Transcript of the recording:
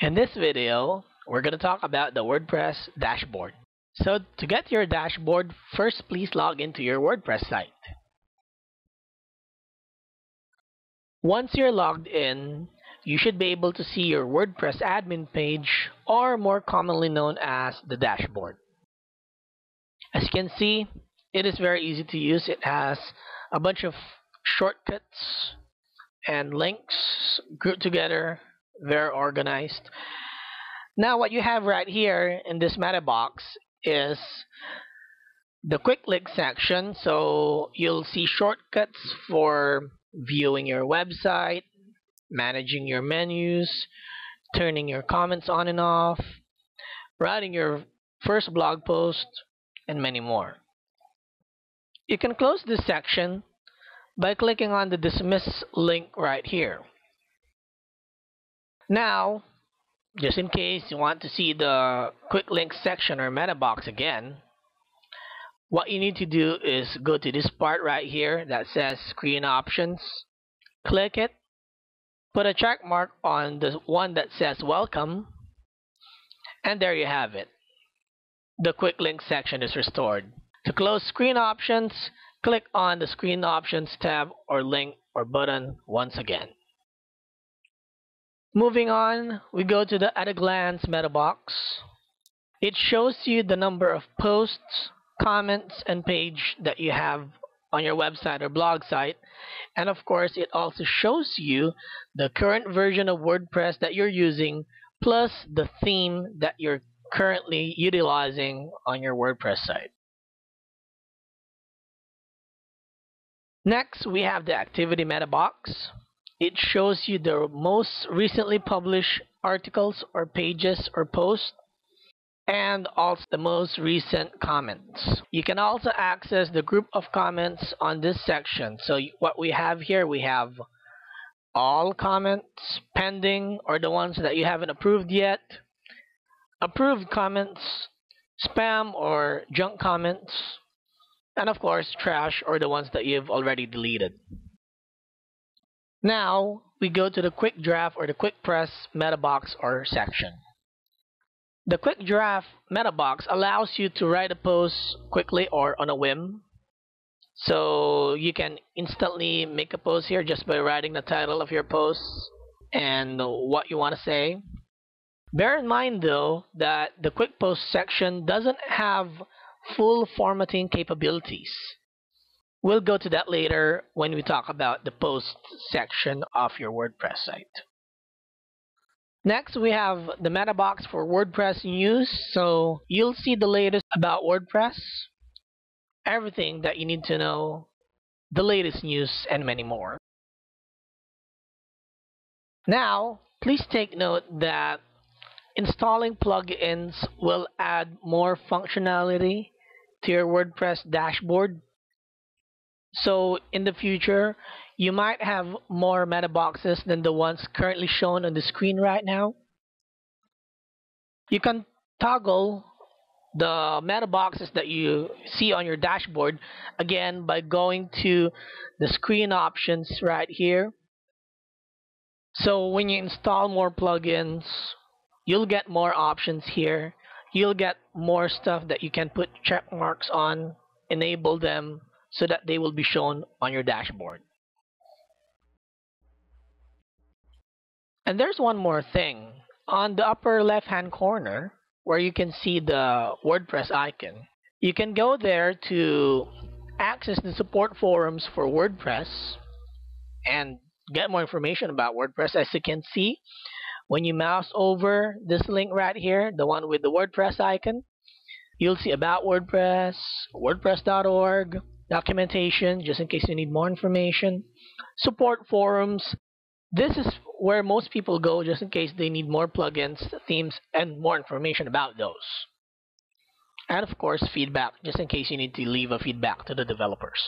In this video, we're going to talk about the WordPress dashboard. So to get your dashboard, first please log into your WordPress site. Once you're logged in, you should be able to see your WordPress admin page or more commonly known as the dashboard. As you can see, it is very easy to use. It has a bunch of shortcuts and links grouped together very organized. Now what you have right here in this meta box is the quick link section. So you'll see shortcuts for viewing your website, managing your menus, turning your comments on and off, writing your first blog post, and many more. You can close this section by clicking on the dismiss link right here. Now, just in case you want to see the quick links section or meta box again, what you need to do is go to this part right here that says screen options, click it, put a check mark on the one that says welcome, and there you have it. The quick link section is restored. To close screen options, click on the screen options tab or link or button once again. Moving on, we go to the at a glance meta box. It shows you the number of posts, comments, and page that you have on your website or blog site. And of course, it also shows you the current version of WordPress that you're using, plus the theme that you're currently utilizing on your WordPress site. Next, we have the activity meta box. It shows you the most recently published articles or pages or posts and also the most recent comments. You can also access the group of comments on this section. So what we have here, we have all comments, pending, or the ones that you haven't approved yet, approved comments, spam or junk comments, and of course trash or the ones that you've already deleted. Now, we go to the quick draft or the quick press meta box or section. The quick draft meta box allows you to write a post quickly or on a whim. So you can instantly make a post here just by writing the title of your post and what you want to say. Bear in mind though that the quick post section doesn't have full formatting capabilities. We'll go to that later when we talk about the post section of your WordPress site. Next, we have the meta box for WordPress news. So you'll see the latest about WordPress, everything that you need to know, the latest news, and many more. Now, please take note that installing plugins will add more functionality to your WordPress dashboard so in the future, you might have more meta boxes than the ones currently shown on the screen right now. You can toggle the meta boxes that you see on your dashboard again by going to the screen options right here. So when you install more plugins, you'll get more options here. You'll get more stuff that you can put check marks on, enable them, so that they will be shown on your dashboard. And there's one more thing. On the upper left hand corner where you can see the WordPress icon, you can go there to access the support forums for WordPress and get more information about WordPress. As you can see, when you mouse over this link right here, the one with the WordPress icon, you'll see about WordPress, WordPress.org, documentation just in case you need more information, support forums. This is where most people go just in case they need more plugins, themes, and more information about those. And of course, feedback just in case you need to leave a feedback to the developers.